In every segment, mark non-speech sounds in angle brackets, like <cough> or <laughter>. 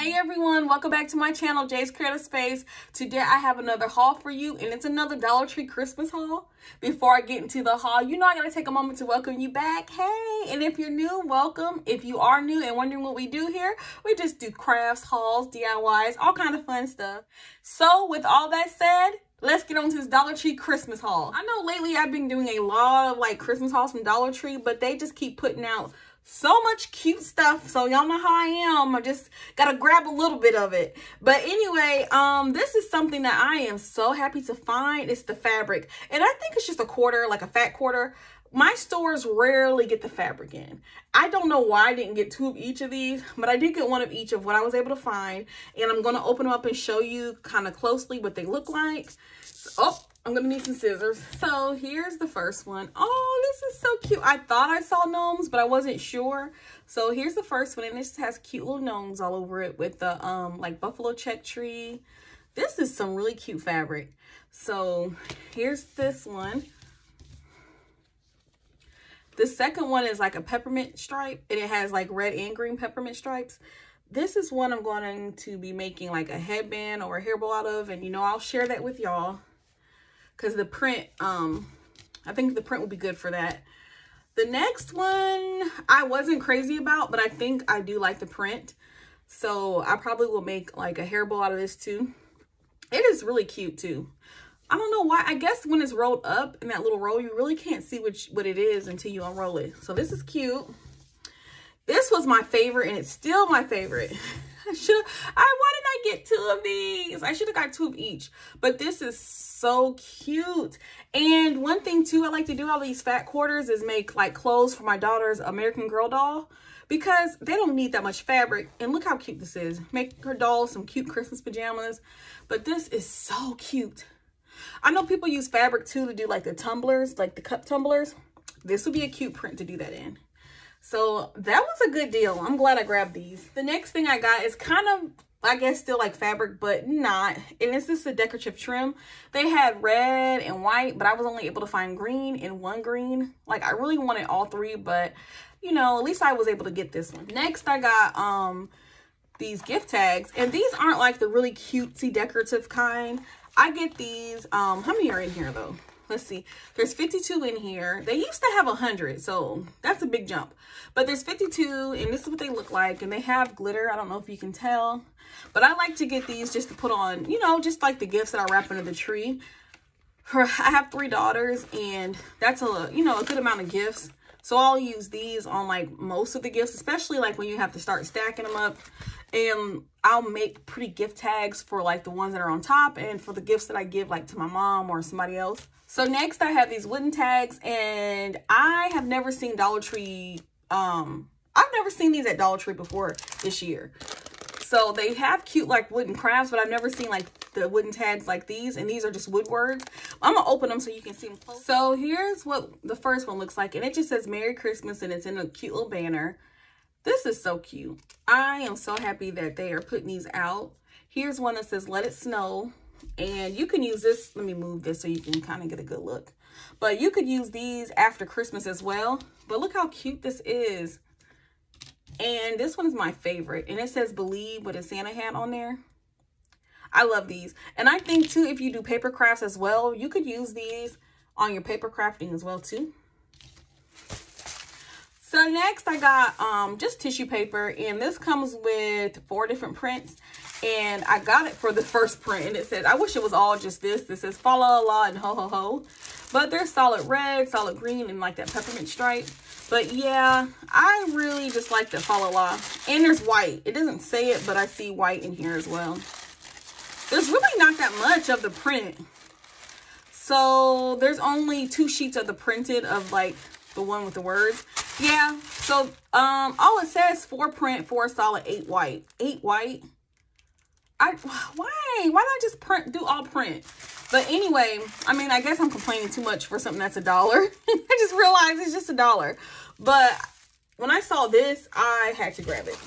Hey everyone, welcome back to my channel, Jay's Creative Space. Today I have another haul for you and it's another Dollar Tree Christmas haul. Before I get into the haul, you know I gotta take a moment to welcome you back. Hey, and if you're new, welcome. If you are new and wondering what we do here, we just do crafts, hauls, DIYs, all kind of fun stuff. So with all that said, let's get on to this Dollar Tree Christmas haul. I know lately I've been doing a lot of like Christmas hauls from Dollar Tree, but they just keep putting out so much cute stuff. So y'all know how i am. I just gotta grab a little bit of it. But anyway um this is something that i am so happy to find. It's the fabric. And i think it's just a quarter like a fat quarter my stores rarely get the fabric in. I don't know why I didn't get two of each of these, but I did get one of each of what I was able to find. And I'm going to open them up and show you kind of closely what they look like. So, oh, I'm going to need some scissors. So here's the first one. Oh, this is so cute. I thought I saw gnomes, but I wasn't sure. So here's the first one. And it has cute little gnomes all over it with the um like buffalo check tree. This is some really cute fabric. So here's this one. The second one is like a peppermint stripe and it has like red and green peppermint stripes. This is one I'm going to be making like a headband or a hairball out of. And you know, I'll share that with y'all because the print, um, I think the print will be good for that. The next one I wasn't crazy about, but I think I do like the print. So I probably will make like a hairball out of this too. It is really cute too. I don't know why. I guess when it's rolled up in that little roll, you really can't see which what it is until you unroll it. So this is cute. This was my favorite and it's still my favorite. <laughs> I should I why didn't I get two of these? I should have got two of each. But this is so cute. And one thing too I like to do all these fat quarters is make like clothes for my daughter's American Girl doll because they don't need that much fabric. And look how cute this is. Make her doll some cute Christmas pajamas. But this is so cute. I know people use fabric too to do like the tumblers, like the cup tumblers. This would be a cute print to do that in. So that was a good deal. I'm glad I grabbed these. The next thing I got is kind of, I guess, still like fabric, but not. And this is the decorative trim. They had red and white, but I was only able to find green and one green. Like I really wanted all three, but you know, at least I was able to get this one. Next, I got um these gift tags. And these aren't like the really cutesy decorative kind. I get these, um, how many are in here though? let's see. There's 52 in here. They used to have 100 so that's a big jump. But there's 52 and this is what they look like and they have glitter. I don't know if you can tell but i like to get these just to put on you know just like the gifts that i wrap under the tree. I have three daughters and that's a you know a good amount of gifts so i'll use these on like most of the gifts especially like when you have to start stacking them up and I'll make pretty gift tags for like the ones that are on top and for the gifts that I give like to my mom or somebody else. So next I have these wooden tags and I have never seen Dollar Tree, um, I've never seen these at Dollar Tree before this year. So they have cute like wooden crafts, but I've never seen like the wooden tags like these. And these are just wood words. I'm to open them so you can see them close. So here's what the first one looks like. And it just says Merry Christmas and it's in a cute little banner. This is so cute. I am so happy that they are putting these out. Here's one that says Let It Snow. And you can use this. Let me move this so you can kind of get a good look. But you could use these after Christmas as well. But look how cute this is. And this one is my favorite. And it says Believe with a Santa hat on there. I love these. And I think too, if you do paper crafts as well, you could use these on your paper crafting as well too. So next I got um, just tissue paper and this comes with four different prints and I got it for the first print and it says, I wish it was all just this. This says fa la la and ho ho ho. But there's solid red, solid green, and like that peppermint stripe. But yeah, I really just like the la la. And there's white. It doesn't say it, but I see white in here as well. There's really not that much of the print. So there's only two sheets of the printed of like the one with the words. Yeah, so um, all it says four print, four solid, eight white. Eight white. I why? Why not just print do all print? But anyway, I mean, I guess I'm complaining too much for something that's a dollar. <laughs> I just realized it's just a dollar. But when I saw this, I had to grab it.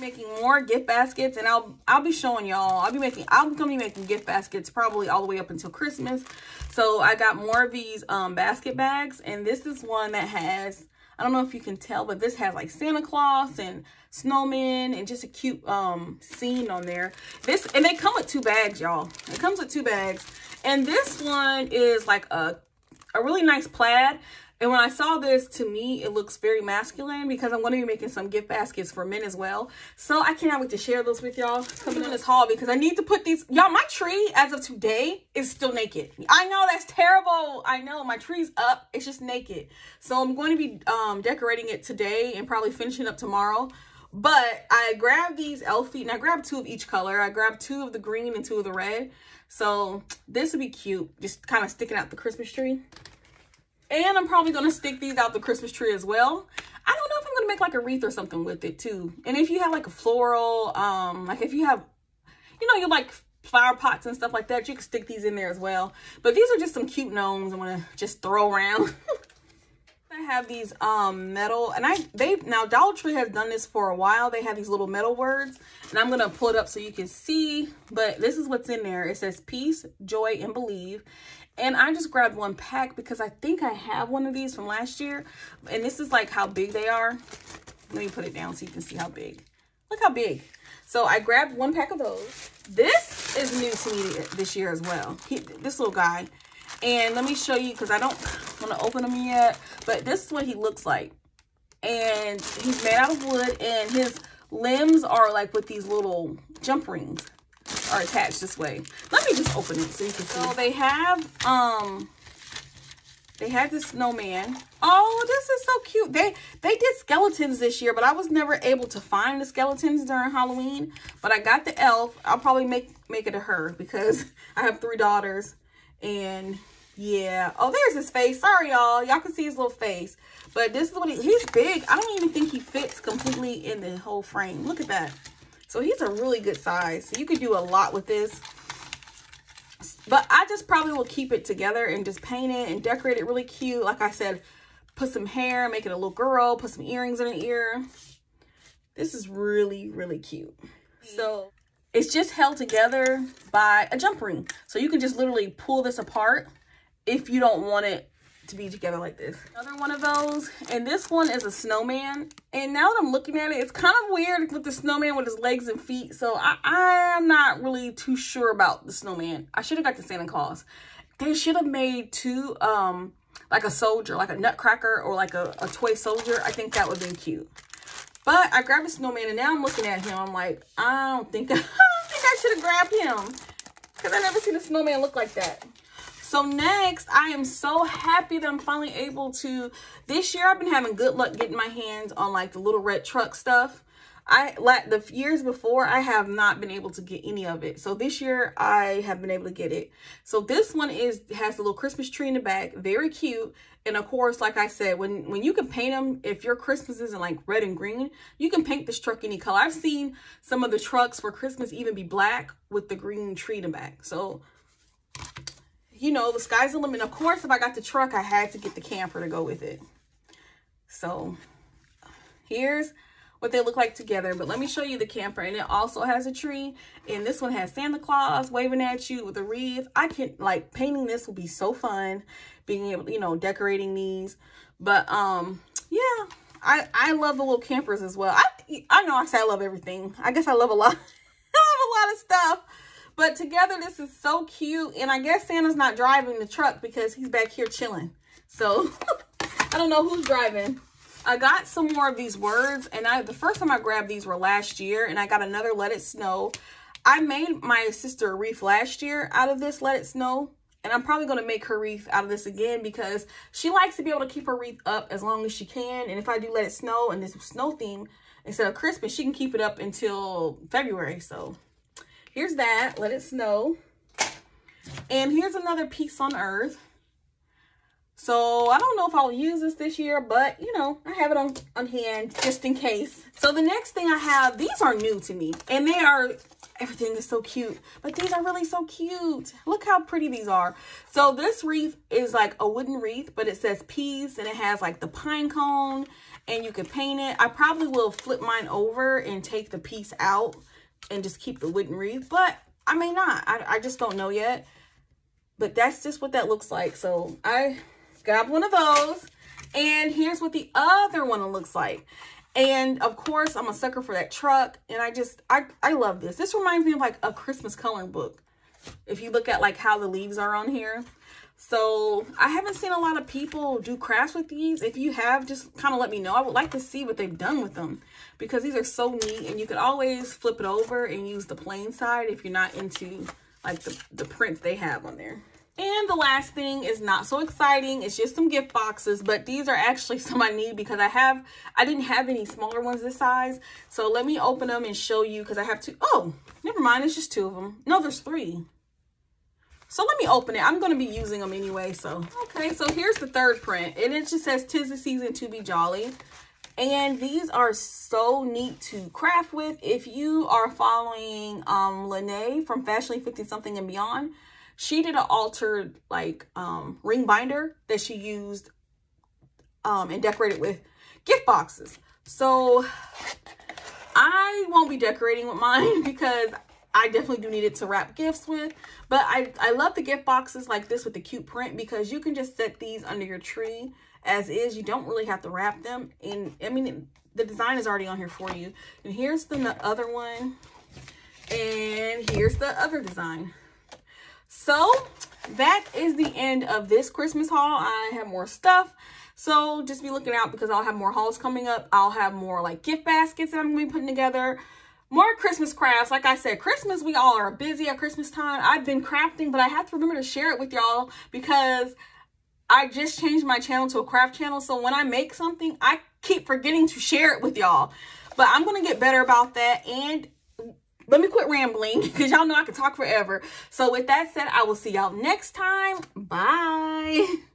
Making more gift baskets, and I'll I'll be showing y'all. I'll be making I'm gonna be making gift baskets probably all the way up until Christmas. So I got more of these um basket bags, and this is one that has I don't know if you can tell, but this has like Santa Claus and snowmen and just a cute um scene on there. This and they come with two bags, y'all. It comes with two bags. And this one is like a a really nice plaid. And when I saw this, to me, it looks very masculine because I'm going to be making some gift baskets for men as well. So I cannot wait to share those with y'all coming in this haul because I need to put these. Y'all, my tree as of today is still naked. I know that's terrible. I know my tree's up. It's just naked. So I'm going to be um, decorating it today and probably finishing up tomorrow. But I grabbed these elf feet and I grabbed two of each color. I grabbed two of the green and two of the red. So this would be cute. Just kind of sticking out the Christmas tree. And I'm probably going to stick these out the Christmas tree as well. I don't know if I'm going to make like a wreath or something with it too. And if you have like a floral, um, like if you have, you know, you like flower pots and stuff like that, you can stick these in there as well. But these are just some cute gnomes I'm going to just throw around. <laughs> I have these um metal and I they now Dollar Tree has done this for a while. They have these little metal words and I'm gonna pull it up so you can see. But this is what's in there. It says peace, joy, and believe. And I just grabbed one pack because I think I have one of these from last year. And this is like how big they are. Let me put it down so you can see how big. Look how big. So I grabbed one pack of those. This is new to me this year as well. He, this little guy. And let me show you because I don't want to open him yet. But this is what he looks like. And he's made out of wood. And his limbs are like with these little jump rings are attached this way. Let me just open it so you can see. So they have, um, they have this snowman. Oh, this is so cute. They they did skeletons this year, but I was never able to find the skeletons during Halloween. But I got the elf. I'll probably make make it a her because <laughs> I have three daughters. And yeah. Oh, there's his face. Sorry, y'all. Y'all can see his little face. But this is what he, he's big. I don't even think he fits completely in the whole frame. Look at that. So he's a really good size. So you could do a lot with this. But I just probably will keep it together and just paint it and decorate it really cute. Like I said, put some hair, make it a little girl, put some earrings in her ear. This is really, really cute. So it's just held together by a jump ring. So you can just literally pull this apart if you don't want it to be together like this. Another one of those, and this one is a snowman. And now that I'm looking at it, it's kind of weird with the snowman with his legs and feet. So I, I'm not really too sure about the snowman. I should have got the Santa Claus. They should have made two, um, like a soldier, like a nutcracker or like a, a toy soldier. I think that would have been cute. But I grabbed a snowman and now I'm looking at him. I'm like, I don't think, <laughs> I don't think I should have grabbed him. Because I never seen a snowman look like that. So next, I am so happy that I'm finally able to, this year I've been having good luck getting my hands on like the little red truck stuff. I like the years before I have not been able to get any of it. So this year I have been able to get it. So this one is has a little Christmas tree in the back, very cute. And of course, like I said, when when you can paint them, if your Christmas isn't like red and green, you can paint this truck any color. I've seen some of the trucks for Christmas even be black with the green tree in the back. So you know, the sky's the limit. Of course, if I got the truck, I had to get the camper to go with it. So here's what they look like together. But let me show you the camper. And it also has a tree. And this one has Santa Claus waving at you with a wreath. I can, like, painting this will be so fun. Being able, you know, decorating these. But, um, yeah. I, I love the little campers as well. I, I know I say I love everything. I guess I love a lot. <laughs> I love a lot of stuff. But together, this is so cute. And I guess Santa's not driving the truck because he's back here chilling. So, <laughs> I don't know who's driving. I got some more of these words. And I the first time I grabbed these were last year. And I got another Let It Snow. I made my sister a wreath last year out of this Let It Snow. And I'm probably going to make her wreath out of this again because she likes to be able to keep her wreath up as long as she can. And if I do Let It Snow and this snow theme instead of Christmas, she can keep it up until February. So Here's that. Let it snow. And here's another peace on earth. So I don't know if I'll use this this year, but you know, I have it on, on hand just in case. So the next thing I have, these are new to me and they are, everything is so cute, but these are really so cute. Look how pretty these are. So this wreath is like a wooden wreath, but it says peace and it has like the pine cone and you can paint it. I probably will flip mine over and take the piece out and just keep the wooden wreath. But I may not. I, I just don't know yet. But that's just what that looks like. So I got one of those. And here's what the other one looks like. And of course, I'm a sucker for that truck. And I just, I, I love this. This reminds me of like a Christmas coloring book. If you look at like how the leaves are on here. So I haven't seen a lot of people do crafts with these. If you have, just kind of let me know. I would like to see what they've done with them because these are so neat and you could always flip it over and use the plain side if you're not into like the, the prints they have on there. And the last thing is not so exciting. It's just some gift boxes, but these are actually <laughs> some I need because I have, I didn't have any smaller ones this size. So let me open them and show you because I have two. Oh, never mind. It's just two of them. No, there's three. So let me open it. I'm going to be using them anyway. So, okay. So here's the third print and it just says tis the season to be jolly. And these are so neat to craft with. If you are following um, Lene from Fashionly 50 Something and Beyond, she did an altered like um, ring binder that she used um, and decorated with gift boxes. So I won't be decorating with mine <laughs> because I definitely do need it to wrap gifts with. But I, I love the gift boxes like this with the cute print because you can just set these under your tree as is. You don't really have to wrap them. And I mean, the design is already on here for you. And here's the other one. And here's the other design. So that is the end of this Christmas haul. I have more stuff. So just be looking out because I'll have more hauls coming up. I'll have more like gift baskets that I'm going to be putting together. More Christmas crafts. Like I said, Christmas, we all are busy at Christmas time. I've been crafting, but I have to remember to share it with y'all because I just changed my channel to a craft channel. So when I make something, I keep forgetting to share it with y'all. But I'm going to get better about that. And let me quit rambling <laughs> because y'all know I can talk forever. So with that said, I will see y'all next time. Bye. <laughs>